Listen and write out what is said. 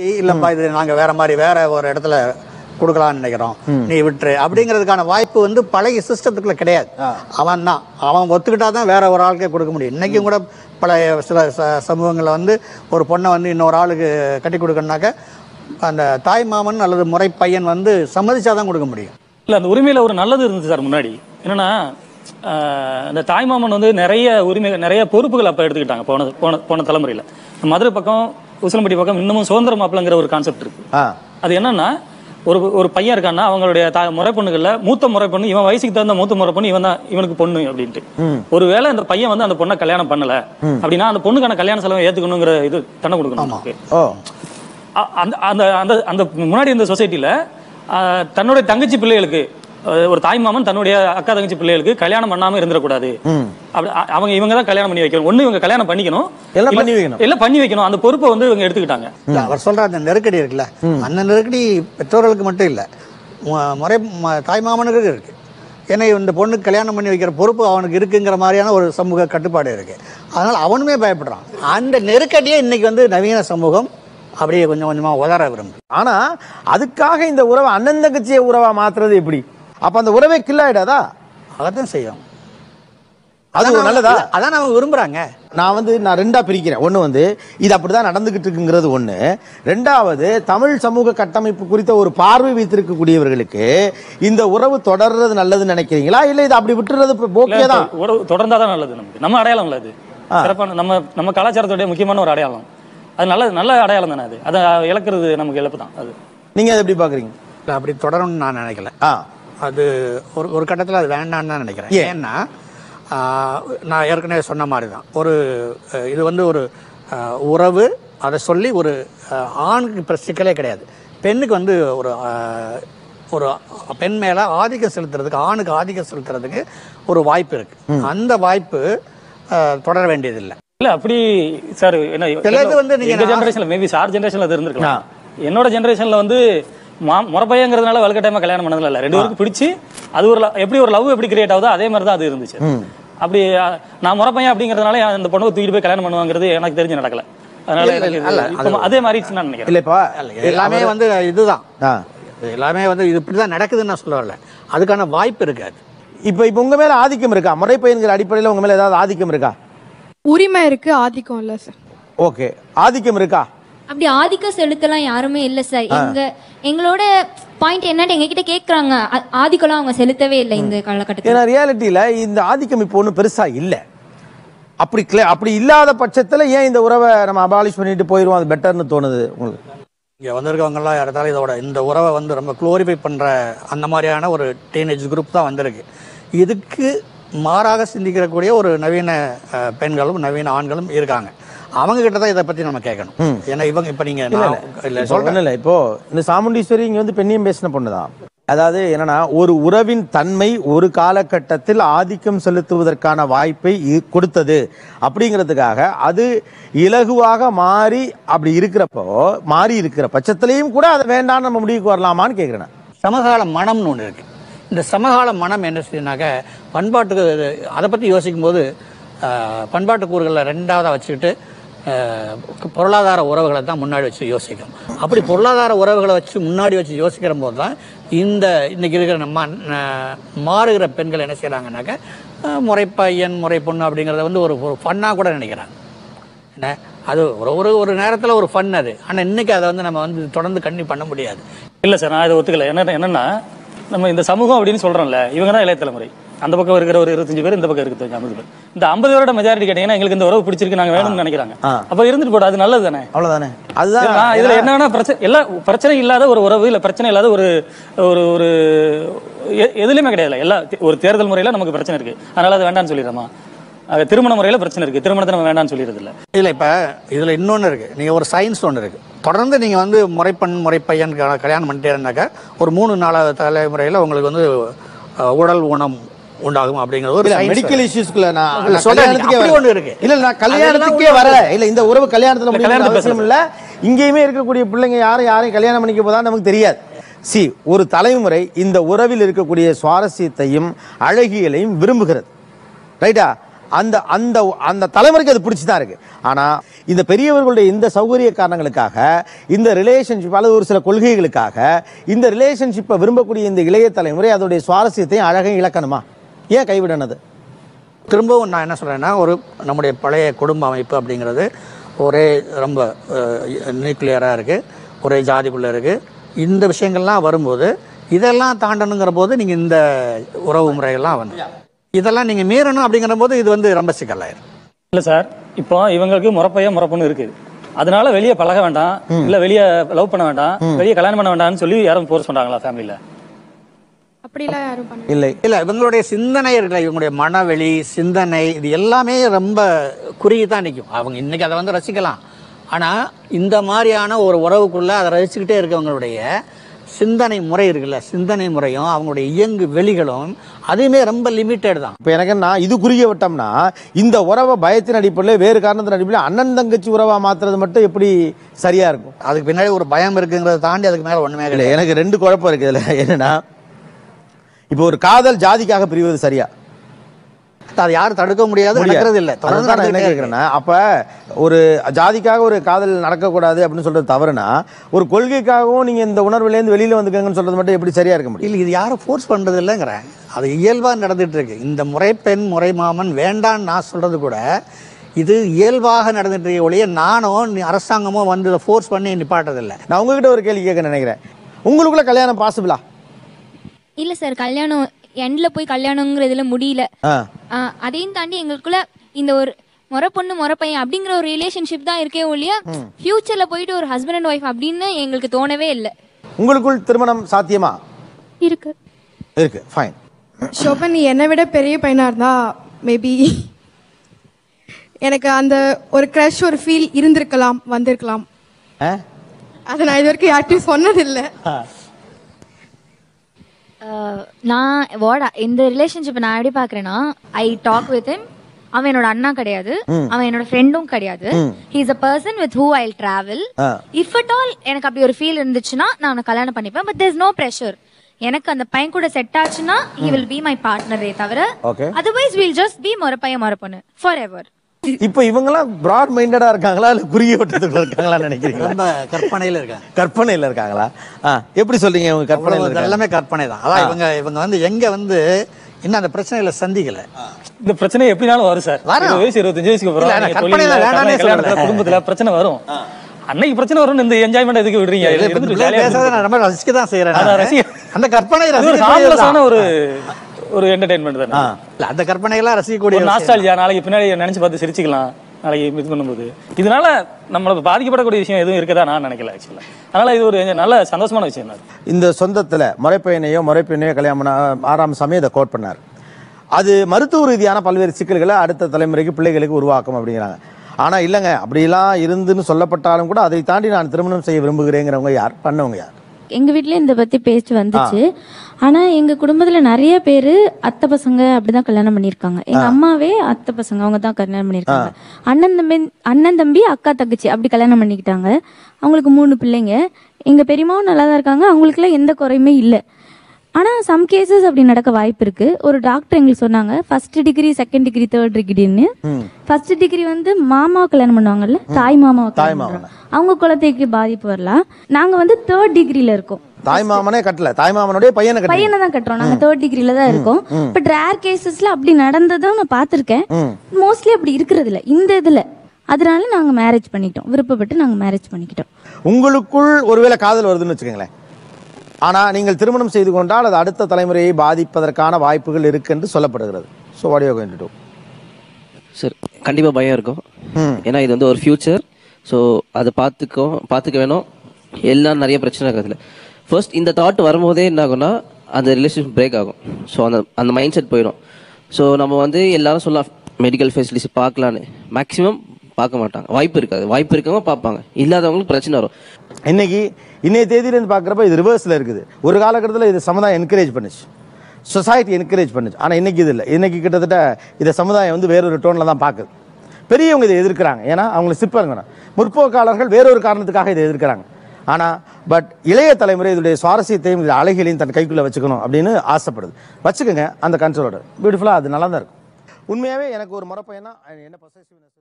இல்லப்பா இது நாங்க வேற மாதிரி வேற ஒரு இடத்துல கொடுக்கலாம்னு நினைக்கிறோம். நீ விட்டுரு. அப்படிங்கிறதுக்கான வாய்ப்பு வந்து பழைய சிஸ்டத்துக்குள்ள கிடையாது. அவன் தான். அவன் ஒத்துக்கிட்டா தான் வேற ஒரு ஆளுக்கே கொடுக்க முடியும். இன்னைக்கும் கூட பல சில ச- சமூகங்கள்ல வந்து ஒரு பொண்ணை வந்து இன்னொரு ஆளுக்கு கட்டி கொடுக்கணுனாக்க அந்த தாய் மாமன் அல்லது முறை பையன் வந்து சம்மதிச்சாதான் கொடுக்க முடியும். இல்ல அந்த உரிமையில ஒரு நல்லது இருந்துச்சு சார் முன்னாடி. என்னன்னா இந்த தாய்மாமன் வந்து நிறைய உரிமை நிறைய பொறுப்புகள் அப்ப எடுத்துக்கிட்டாங்க போன போன போன தலைமுறையில. மதுரை பக்கம் உசிலம்பட்டி பக்கம் இன்னமும் சுதந்திர மாப்பிள்ளைங்கிற ஒரு கான்செப்ட் இருக்கு. அது என்னன்னா ஒரு ஒரு பையன் இருக்கான்னா அவங்களுடைய முறை பொண்ணுகள்ல மூத்த முறை பொண்ணு இவன் வயசுக்கு தகுந்த மூத்த முறை பொண்ணு இவன் தான் இவனுக்கு பொண்ணு அப்படின்ட்டு. ஒருவேளை இந்த பையன் வந்து அந்த பொண்ணை கல்யாணம் பண்ணல அப்படின்னா அந்த பொண்ணுக்கான கல்யாண செலவை ஏத்துக்கணுங்கிற இது தண்டனை கொடுக்கணும் அந்த அந்த அந்த அந்த முன்னாடி இருந்த சொசைட்டில தன்னுடைய தங்கச்சி பிள்ளைகளுக்கு ஒரு தாய் மாமன் தன்னுடைய அக்கா தங்கச்சி பிள்ளைகளுக்கு கல்யாணம் பண்ணாம இருந்துடக்கூடாது. அவங்க இவங்க தான் கல்யாணம் பண்ணி வைக்கணும். ஒண்ணு இவங்க கல்யாணம் பண்ணிக்கணும். எல்லாம் இல்ல- பண்ணி வைக்கணும். எல்லாம் பண்ணி வைக்கணும். அந்த பொறுப்பை வந்து இவங்க எடுத்துக்கிட்டாங்க. அவர் சொல்ற அந்த நெருக்கடி இருக்குல்ல? அந்த நெருக்கடி பெற்றோர்களுக்கு மட்டும் இல்ல. முறை ம- தாய்மாமனுக்கு இருக்கு. ஏன்னா இந்த பொண்ணுக்கு கல்யாணம் பண்ணி வைக்கிற பொறுப்பு அவனுக்கு இருக்குங்கிற மாதிரியான ஒரு சமூக கட்டுப்பாடு இருக்கு. அதனால அவனுமே பயப்படுறான். அந்த நெருக்கடியே இன்னைக்கு வந்து நவீன சமூகம் அப்படியே கொஞ்சம் கொஞ்சமா உதற விரும்புது. ஆனா அதுக்காக இந்த உறவை அண்ணன் தங்கச்சியை உறவா மாத்துறது எப்படி? அப்ப அந்த உறவே கில் ஆயிடாதா? அதைத்தான் செய்யும். அது ஒரு அதான் நல்லதா? அதான் அவங்க விரும்புறாங்க. நான் வந்து நான் ரெண்டா பிரிக்கிறேன். ஒன்று வந்து இது அப்படிதான் நடந்துகிட்டு இருக்குங்கிறது ஒன்று ரெண்டாவது தமிழ் சமூக கட்டமைப்பு குறித்த ஒரு பார்வை வைத்திருக்கக்கூடியவர்களுக்கு இந்த உறவு தொடர்றது நல்லதுன்னு நினைக்கிறீங்களா? இல்லை இது அப்படி விட்டுறது ஓகே தான்? உறவு தொடர்ந்தாதான் நல்லது நமக்கு. நம்ம அடையாளம் இல்ல அது. சிறப்பான நம்ம நம்ம கலாச்சாரத்துடைய முக்கியமான ஒரு அடையாளம். அது நல்ல நல்ல அடையாளம் தானே அது. அதை இழக்கிறது நமக்கு இழப்பு தான் அது. நீங்க அதை எப்படி பாக்குறீங்க இல்ல, அப்படி தொடரும்னு நான் நினைக்கல. ஆ. அது ஒரு ஒரு கட்டத்தில் அது வேண்டாம்னு தான் நினைக்கிறேன். ஏன்? ஏன்னா நான் ஏற்கனவே சொன்ன மாதிரி தான் ஒரு இது வந்து ஒரு உறவு அதை சொல்லி ஒரு ஆணுக்கு இப்போ சிக்கலே கிடையாது. பெண்ணுக்கு வந்து ஒரு ஒரு பெண் மேலே ஆதிக்கம் செலுத்துறதுக்கு ஆணுக்கு ஆதிக்கம் செலுத்துறதுக்கு ஒரு வாய்ப்பு இருக்கு. அந்த வாய்ப்பு தொடர வேண்டியதில்லை. இல்ல அப்படி சார் என்ன சிலது வந்து நீங்க எங்க ஜெனரேஷன்ல மேபி சார் ஜெனரேஷன்ல அது இருந்திருக்கலாம். என்னோட ஜெனரேஷன்ல வந்து மா- முறப்பையங்கிறதுனால வலுக்கட்டாயமா கல்யாணம் பண்ணதுல இல்ல. ரெண்டு பேருக்கு பிடிச்சு அது ஒரு எப்படி ஒரு லவ் எப்படி கிரியேட் ஆகுதோ அதே மாதிரி தான் அது இருந்துச்சு. அப்படி நான் முறப்பையன் அப்படிங்கறதுனால அந்த பொண்ணை தூக்கிட்டு போய் கல்யாணம் பண்ணுவாங்கிறது எனக்கு தெரிஞ்சு நடக்கல. அதனால அதே மாதிரி நான் நினைக்கிறேன். இல்லைப்பா எல்லாமே வந்து இதுதான். எல்லாமே வந்து இது இப்படி தான் நடக்குதுன்னு நான் சொல்ல வரல. அதுக்கான வாய்ப்பு இருக்காது. இப்போ இப்போ உங்க மேல ஆதிக்கம் இருக்கா? முறை பையன்கிற அடிப்படையில் உங்க மேல ஏதாவது ஆதிக்கம் இருக்கா? உரிமை இருக்கு ஆதிக்கம் இல்ல சார் ஓகே. ஆதிக்கம் இருக்கா? அப்படி ஆதிக்கம் செலுத்தலாம் யாருமே இல்ல சார் எங்க எங்களோட பாயிண்ட் என்னன்னு எங்க கிட்ட கேக்குறாங்க. ஆ- ஆதிக்கம்லாம் அவங்க செலுத்தவே இல்லை இந்த காலகட்டத்தில். ஏன்னா ரியாலிட்டியில இந்த ஆதிக்கம் இப்போ ஒன்றும் பெருசா இல்லை. அப்படி clear- அப்படி இல்லாத பட்சத்துல ஏன் இந்த உறவை நம்ம அபாலிஷ் பண்ணிட்டு போயிடுவோம் அது பெட்டர்னு தோணுது உங்களுக்கு. இங்கே வந்திருக்கவங்கெல்லாம் இடத்தால இதோட இந்த உறவை வந்து ரொம்ப குளோரிஃபை பண்ணுற அந்த மாதிரியான ஒரு டீனேஜ் குரூப் தான் வந்திருக்கு. இதுக்கு மாறாக சிந்திக்கிறக்கூடிய ஒரு நவீன பெண்களும் நவீன ஆண்களும் இருக்காங்க. அவங்க கிட்ட தான் இதை பற்றி நம்ம கேட்கணும். ஏன்னா இவங்க இப்போ நீங்கள் இல்லை சொல்கிறேன் இல்ல. இப்போ இந்த சாமுண்டீஸ்வரி இங்க வந்து பெண்ணியம் பேசின பொண்ணுதான் அதாவது என்னன்னா ஒரு உறவின் தன்மை ஒரு காலகட்டத்தில் ஆதிக்கம் செலுத்துவதற்கான வாய்ப்பை கொடுத்தது. அப்படிங்கிறதுக்காக அது இலகுவாக மாறி அப்படி இருக்கிறப்போ மாறி இருக்கிற பட்சத்திலையும் கூட அதை வேண்டாம் நம்ம முடிவுக்கு வரலாமான்னு கேட்கிறேன் சமகால மனம்னு ஒன்று இருக்குது இந்த சமகால மனம் என்ன செய்யுனாக்க பண்பாட்டுக்கு அதை பற்றி யோசிக்கும்போது பண்பாட்டு கூறுகளில் ரெண்டாவதாக வச்சுக்கிட்டு பொருளாதார உறவுகளை தான் முன்னாடி வச்சு யோசிக்கும் அப்படி பொருளாதார உறவுகளை வச்சு முன்னாடி வச்சு யோசிக்கிற போது தான் இந்த இன்னைக்கு இருக்கிற நம்ம மாறுகிற பெண்கள் என்ன செய்கிறாங்கனாக்க முறை பையன் முறை பொண்ணு அப்படிங்கிறத வந்து ஒரு ஒரு ஃபன்னாக கூட நினைக்கிறாங்க. என்ன? அது ஒரு ஒரு ஒரு நேரத்தில் ஒரு ஃபன் அது. ஆனால் இன்னைக்கு அதை வந்து நம்ம வந்து தொடர்ந்து கண்ணி பண்ண முடியாது. இல்லை சார் நான் இதை ஒத்துக்கல. என்ன என்னென்னா நம்ம இந்த சமூகம் அப்படின்னு சொல்கிறோம்ல இவங்க தான் இளைய தலைமுறை அந்த பக்கம் இருக்கிற ஒரு இருபத்தஞ்சு பேர் இந்த பக்கம் இருக்கிற ஐம்பது பேர். இந்த ஐம்பது பேரோட மெஜாரிட்டி கேட்டீங்கன்னா எங்களுக்கு இந்த உறவு பிடிச்சிருக்கு நாங்க வேணும்னு நினைக்கிறாங்க. அப்ப இருந்துட்டு போட அது நல்லது தானே அவ்வளவுதானே. அதுதான் இதுல என்னன்னா பிரச்சனை எல்லா பிரச்சனை இல்லாத ஒரு உறவு இல்ல பிரச்சனை இல்லாத ஒரு ஒரு ஒரு எதுலயுமே கிடையாது எல்லா ஒரு தேர்தல் முறையில நமக்கு பிரச்சனை இருக்கு. அதனால அது வேண்டாம்னு சொல்லிடுறோமா? அது திருமண முறையில பிரச்சனை இருக்கு. திருமணத்தை நம்ம வேண்டாம்னு சொல்லிடுறது இல்ல இல்லை இப்போ இதில் இன்னொன்று இருக்குது நீங்கள் ஒரு சயின்ஸ் ஒன்று இருக்குது தொடர்ந்து நீங்கள் வந்து முறைப்பெண் முறைப்பையன் கல்யாணம் பண்ணிட்டே இருந்தாக்கா ஒரு மூணு நாலாவது தலைமுறையில் உங்களுக்கு வந்து உடல் ஊனம் உண்டாகும் அப்படிங்கிறது ஒரு மெடிக்கல் இஷ்யூஸ்க்குள்ள நான் கல்யாணத்துக்கே. ஒண்ணு இருக்கு. இல்ல நான் கல்யாணத்துக்கே வரல. இல்ல இந்த உறவு கல்யாணத்துல கல்யாணத்தை அவசியம் இல்ல. இங்கேயுமே இருக்கக்கூடிய பிள்ளைங்க யாரும் யாரையும் கல்யாணம் பண்ணிக்க போதா நமக்கு தெரியாது. சி ஒரு தலைமுறை இந்த உறவில் இருக்கக்கூடிய சுவாரஸ்யத்தையும் அழகியலையும் விரும்புகிறது. ரைட்டா? அந்த அந்த அந்த தலைமுறைக்கு அது பிடிச்சி தான் இருக்கு. ஆனா இந்த பெரியவர்களுடைய இந்த சௌகரிய காரணங்களுக்காக இந்த ரிலேஷன்ஷிப் அல்லது ஒரு சில கொள்கைகளுக்காக இந்த ரிலேஷன்ஷிப்பை விரும்பக்கூடிய இந்த இளைய தலைமுறை அதோடைய சுவாரஸ்யத்தையும் அழகையும் இழக்கணுமா? ஏன் கைவிடனது? திரும்பவும் நான் என்ன சொல்கிறேன்னா ஒரு நம்முடைய பழைய குடும்ப அமைப்பு அப்படிங்கிறது ஒரே ரொம்ப நியூக்ளியராக இருக்குது ஒரே ஜாதிக்குள்ளே இருக்குது இந்த விஷயங்கள்லாம் வரும்போது இதெல்லாம் தாண்டணுங்கிற போது நீங்கள் இந்த உறவு முறைகள்லாம் வந்து இதெல்லாம் நீங்கள் மீறணும் அப்படிங்கிற போது இது வந்து ரொம்ப சிக்கலாயிரும். இல்ல சார் இப்போ இவங்களுக்கு முறப்பையன் முறப்புன்னு இருக்கு. அதனால வெளியே பழக வேண்டாம் இல்ல வெளியே லவ் பண்ண வேண்டாம் வெளியே கல்யாணம் பண்ண வேண்டாம்னு சொல்லி யாரும் ஃபோர்ஸ் பண்றாங்களா ஃபேமிலில அப்படிலாம் யாரும் பண்ண இல்லை இல்லை இவங்களுடைய சிந்தனை இருக்குல்ல இவங்களுடைய மனவெளி சிந்தனை இது எல்லாமே ரொம்ப குறுகி தான் நிற்கும். அவங்க இன்னைக்கு அதை வந்து ரசிக்கலாம். ஆனால் இந்த மாதிரியான ஒரு உறவுக்குள்ளே அதை ரசிச்சுக்கிட்டே இருக்கவங்களுடைய சிந்தனை முறை இருக்குல்ல சிந்தனை முறையும் அவங்களுடைய இயங்கு வெளிகளும் அதுவுமே ரொம்ப லிமிட்டட் தான். இப்போ எனக்கு என்ன இது குறுகிய விட்டோம்னா இந்த உறவை பயத்தின் அடிப்படையில் வேறு காரணத்தின் அடிப்படையில் அண்ணன் தங்கச்சி உறவா மாத்துறது மட்டும் எப்படி சரியா இருக்கும்? அதுக்கு பின்னாடி ஒரு பயம் இருக்குங்கிறத தாண்டி அதுக்கு மேலே ஒன்றுமே இல்லை எனக்கு ரெண்டு குழப்பம் இருக்கு இதுல என்னன்னா இப்போ ஒரு காதல் ஜாதிக்காக பிரிவது சரியா? அது யாரும் தடுக்க முடியாது நடக்கிறது இல்லை தொடர்ந்து என்ன நடந்துகிட்டே. கேட்குறேன்னா அப்ப ஒரு ஜாதிக்காக ஒரு காதல் நடக்கக்கூடாது அப்படின்னு சொல்றது தவறுனா ஒரு கொள்கைக்காகவும் நீங்க இந்த உணர்வுலேருந்து வெளியில வந்துக்கங்கன்னு சொல்றது மட்டும் எப்படி சரியா இருக்க முடியும்? இல்லை இது யாரும் ஃபோர்ஸ் பண்ணுறது இல்லைங்கிறேன் அது இயல்பாக நடந்துட்டு இருக்கு. இந்த முறை பெண் முறை மாமன் வேண்டான்னு நான் சொல்றது கூட இது இயல்பாக நடந்துட்டு இருக்க ஒழிய நானும் நீ அரசாங்கமோ வந்து இதை ஃபோர்ஸ் பண்ணி நிப்பாட்டதில்லை நான் உங்ககிட்ட ஒரு கேள்வி கேட்க நினைக்கிறேன். உங்களுக்குள்ள கல்யாணம் பாசிபிளா இல்ல சார் கல்யாணம் எண்ட்ல போய் கல்யாணங்கிறதுல முடியல. அதையும் தாண்டி எங்களுக்குள்ள இந்த ஒரு முறை பொண்ணு முறை பையன் அப்படிங்கிற ஒரு ரிலேஷன்ஷிப் தான் இருக்கே ஒழிய ஃபியூச்சர்ல போயிட்டு ஒரு ஹஸ்பண்ட் அண்ட் ஒய்ஃப் அப்படின்னு எங்களுக்கு தோணவே இல்லை. உங்களுக்குள் திருமணம் சாத்தியமா? இருக்கு. இருக்கு ஃபைன் ஷோபன் நீ என்னை விட பெரிய பையனா இருந்தா மேபி எனக்கு அந்த ஒரு க்ரஷ் ஒரு ஃபீல் இருந்திருக்கலாம் வந்திருக்கலாம். அதை நான் இது வரைக்கும் யார்ட்டையும் சொன்னதில்லை நான் வாடா இந்த ரிலேஷன்ஷிப் நான் எப்படி பாக்குறேன்னா ஐ டாக் வித் him. அவன் என்னோட அண்ணா கிடையாது. அவன் என்னோட ஃப்ரெண்டும் கிடையாது. He is a person with who I travel. If at all எனக்கு அப்படி ஒரு ஃபீல் இருந்துச்சுன்னா நான் அவனை கல்யாணம் பண்ணிப்பேன். பட் தேர் நோ ப்ரெஷர் எனக்கு அந்த பையன் கூட செட் ஆச்சுன்னா ஹி வில் பி மை பார்ட்னரே தவிர. அதர்வைஸ் வில் ஜஸ்ட் பி மொற பையன் மொற பொண்ணு ஃபார் எவர் இப்போ இவங்கெல்லாம் பிராட் மைண்டடா இருக்காங்களா இல்ல குறுகிய வட்டத்துக்குள்ள இருக்காங்களா நினைக்கிறீங்களா? ரொம்ப கற்பனையில் இருக்காங்க. கற்பனையில இருக்காங்களா? எப்படி சொல்றீங்க இவங்க கற்பனையில எல்லாமே கற்பனை தான். அதான் இவங்க இவங்க வந்து எங்க வந்து இன்னும் அந்த பிரச்சனைகளை சந்திக்கல. இந்த பிரச்சனை எப்படினாலும் வரும் சார். வரும். இருபது வயசு இருபத்தஞ்சு வயசுக்கு. குடும்பத்துல பிரச்சனை வரும். அன்னைக்கு பிரச்சனை வரும்னு இந்த என்ஜாய்மெண்ட் எதுக்கு விடுறீங்க? பேசுறதை நான் ரொம்ப ரசிக்க தான் செய்யறேன் அந்த கற்பனை இது ஒரு ஒரு என்டர்டைன்மெண்ட் தானே. இல்ல, அந்த கற்பனைகள்லாம் ரசிக்கக்கூடிய. நாஸ்டாலஜியா நாளைக்கு பின்னாடி நினைச்சு பார்த்து சிரிச்சுக்கலாம். நாளைக்கு இது பண்ணும்போது. இதனால நம்மள பாதிக்கப்படக்கூடிய விஷயம் எதுவும் இருக்கதா நான் நினைக்கல ஆக்சுவலா அதனால இது ஒரு நல்ல சந்தோஷமான விஷயம் தான். இந்த சொந்தத்துல முறைப்பையனையோ முறைப்பெண்ணையோ கல்யாணம் ஆறாம் சாமி இதை கோட் பண்ணார். அது மருத்துவ ரீதியான பல்வேறு சிக்கல்களை அடுத்த தலைமுறைக்கு பிள்ளைகளுக்கு உருவாக்கும் அப்படிங்கிறாங்க. ஆனா இல்லைங்க அப்படிலாம் இருந்துன்னு சொல்லப்பட்டாலும் கூட அதை தாண்டி நான் திருமணம் செய்ய விரும்புகிறேங்கிறவங்க யார்? பண்ணவங்க யார்? எங்க வீட்லயும் இந்த பத்தி பேச்சு வந்துச்சு. ஆனா எங்க குடும்பத்துல நிறைய பேரு அத்தை பசங்க அப்படிதான் கல்யாணம் பண்ணிருக்காங்க எங்க அம்மாவே அத்தை பசங்க அவங்க தான் கல்யாணம் பண்ணிருக்காங்க அண்ணன் தம்பி அண்ணன் தம்பி அக்கா தங்கச்சி அப்படி கல்யாணம் பண்ணிக்கிட்டாங்க. அவங்களுக்கு மூணு பிள்ளைங்க. எங்க பெரியம்மாவும் நல்லா தான் இருக்காங்க. அவங்களுக்குலாம் எந்த குறையுமே இல்லை. ஆனா சம் கேசஸ் அப்படி நடக்க வாய்ப்பு இருக்கு. ஒரு டாக்டர் எங்களுக்கு சொன்னாங்க first degree second degree third டிகிரின்னு first degree வந்து மாமாவை கல்யாணம் பண்ணுவாங்கல்ல தாய் மாமாவை கல்யாணம் பண்ணுவாங்க. அவங்க குழந்தைக்கு பாதிப்பு வரலாம். நாங்க வந்து தேர்ட் டிகிரில இருக்கோம். தாய் மாமனே கட்டல. தாய் மாமனுடைய பையனை கட்டல பையனை தான் கட்டுறோம். நாங்க தேர்ட் டிகிரில தான் இருக்கோம். பட் ரேர் கேசஸ்ல அப்படி நடந்ததும் நான் பார்த்திருக்கேன். மோஸ்ட்லி அப்படி இருக்கிறது இல்ல இந்த இதுல. அதனால நாங்க மேரேஜ் பண்ணிக்கிட்டோம் விருப்பப்பட்டு நாங்க மேரேஜ் பண்ணிக்கிட்டோம். உங்களுக்குள் ஒருவேளை காதல் வருதுன்னு வச்சுக்கோங்களேன். ஆனா நீங்கள் திருமணம் செய்து கொண்டால் அது அடுத்த தலைமுறையை பாதிப்பதற்கான வாய்ப்புகள் இருக்கு என்று சொல்லப்படுகிறது so what you going to sir கண்டிப்பாக பயம் இருக்கும். ஏன்னா இது வந்து ஒரு ஃபியூச்சர் ஸோ அதை பார்த்துக்கோ பார்த்துக்க வேணும். எல்லாம் நிறைய பிரச்சனை இருக்கிறதுல ஃபர்ஸ்ட் இந்த தாட் வரும்போதே என்ன ஆகும்னா அந்த ரிலேஷன்ஷிப் பிரேக் ஆகும். ஸோ அந்த அந்த மைண்ட் செட் போயிடும். ஸோ நம்ம வந்து எல்லாரும் சொல்லலாம் மெடிக்கல் ஃபெசிலிட்டிஸ் பார்க்கலான்னு. மேக்ஸிமம் பார்க்க மாட்டாங்க. வாய்ப்பு இருக்காது. வாய்ப்பு இருக்கவங்க பார்ப்பாங்க. இல்லாதவங்களுக்கு பிரச்சனை வரும். இன்னைக்கு இன்னைய தேதியிலேருந்து பார்க்குறப்ப இது ரிவர்ஸில் இருக்குது. ஒரு காலகட்டத்தில் இது சமுதாயம் என்கரேஜ் பண்ணுச்சு. சொசைட்டி என்கரேஜ் பண்ணுச்சு. ஆனால் இன்னைக்கு இது இல்லை. இன்னைக்கு கிட்டத்தட்ட இதை சமுதாயம் வந்து வேறொரு டோனில் தான் பார்க்குது. பெரியவங்க இதை எதிர்க்கிறாங்க. ஏன்னா அவங்களை சிப்பாங்க முற்போக்காளர்கள் வேறொரு காரணத்துக்காக இதை எதிர்க்கிறாங்க. ஆனால் பட் இளைய தலைமுறை இதனுடைய சுவாரஸ்யத்தையும் இது அழகிலையும் தன் கைக்குள்ளே வச்சுக்கணும் அப்படின்னு ஆசைப்படுது. வச்சுக்கோங்க அந்த கண்ட்ரோலோட பியூட்டிஃபுல்லாக அது நல்லா தான் இருக்கும். உண்மையாகவே எனக்கு ஒரு முறை பையனா என்ன பொசசிவ்னஸ்